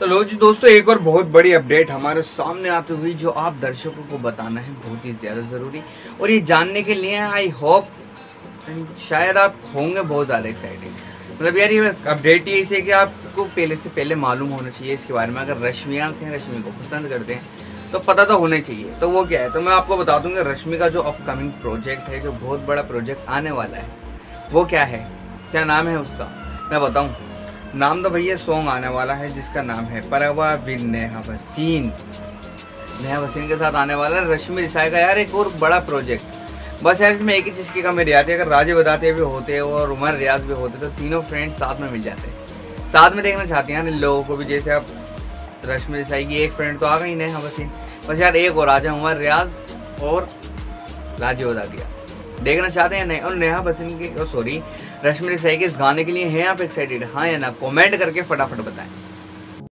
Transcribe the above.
तो लो जी दोस्तों, एक और बहुत बड़ी अपडेट हमारे सामने आती हुई जो आप दर्शकों को बताना है, बहुत ही ज़्यादा ज़रूरी। और ये जानने के लिए आई होप शायद आप होंगे बहुत ज़्यादा एक्साइटेड मतलब यार ये अपडेट ये है कि आपको पहले से पहले मालूम होना चाहिए इसके बारे में। अगर रश्मिया से रश्मि को पसंद करते हैं तो पता तो होना चाहिए। तो वो क्या है? तो मैं आपको बता दूँगा रश्मि का जो अपकमिंग प्रोजेक्ट है, जो बहुत बड़ा प्रोजेक्ट आने वाला है, वो क्या है? क्या नाम है उसका? मैं बताऊँ। नाम तो भैया सॉन्ग आने वाला है, जिसका नाम है परवा बिन नेहा वसीन। नेहा वसीन के साथ आने वाला है रश्मि रिसाई का यार एक और बड़ा प्रोजेक्ट बस यार इसमें एक ही चीज़ की कमी रही आती है, अगर राजे बताते भी होते और उमर रियाज भी होते तो तीनों फ्रेंड्स साथ में मिल जाते। साथ में देखना चाहते हैं इन लोगों को भी, जैसे अब रश्मि रिसाई की एक फ्रेंड तो आ गई, नेहा वसीन। बस यार एक और राजा, उमर रियाज और राजे बता दिया। देखना चाहते हैं और नेहा बसिन की सॉरी रश्मि देसाई के इस गाने के लिए हैं आप एक्साइटेड हाँ या ना? कमेंट करके फटाफट बताएँ।